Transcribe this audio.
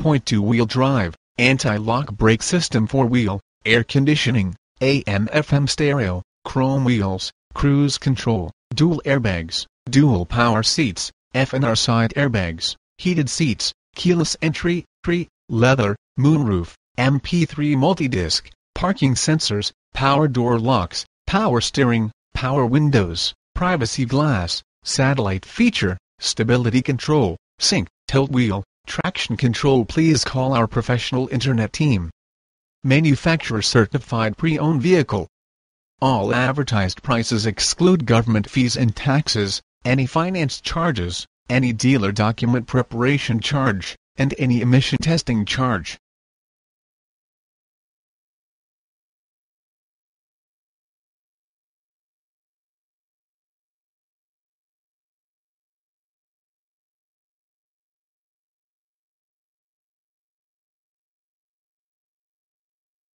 8.2 wheel drive, anti-lock brake system 4-wheel, air conditioning, AM-FM stereo, chrome wheels, cruise control, dual airbags, dual power seats, F&R side airbags, heated seats, keyless entry, tree, leather, moonroof, MP3 multi-disc, parking sensors, power door locks, power steering, power windows, privacy glass, satellite feature, stability control, sync, tilt wheel, traction control please call our professional internet team. Manufacturer certified pre-owned vehicle. All advertised prices exclude government fees and taxes, any finance charges, any dealer document preparation charge, and any emission testing charge.